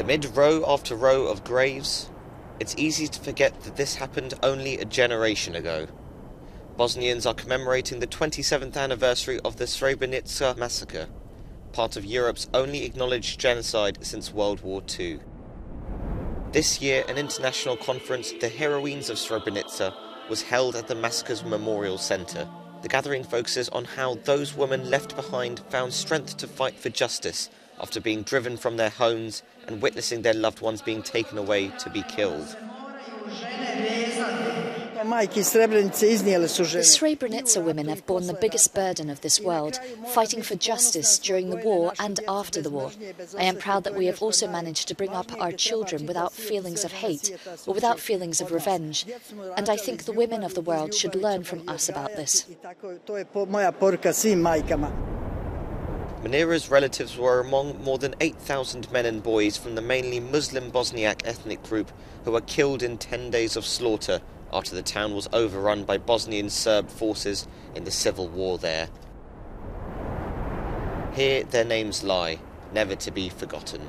Amid row after row of graves, it's easy to forget that this happened only a generation ago. Bosnians are commemorating the 27th anniversary of the Srebrenica massacre, part of Europe's only acknowledged genocide since World War II. This year, an international conference, The Heroines of Srebrenica, was held at the Massacres Memorial Centre. The gathering focuses on how those women left behind found strength to fight for justice after being driven from their homes and witnessing their loved ones being taken away to be killed. The Srebrenica women have borne the biggest burden of this world, fighting for justice during the war and after the war. I am proud that we have also managed to bring up our children without feelings of hate or without feelings of revenge. And I think the women of the world should learn from us about this. Munira's relatives were among more than 8,000 men and boys from the mainly Muslim Bosniak ethnic group who were killed in 10 days of slaughter after the town was overrun by Bosnian Serb forces in the civil war there. Here their names lie, never to be forgotten.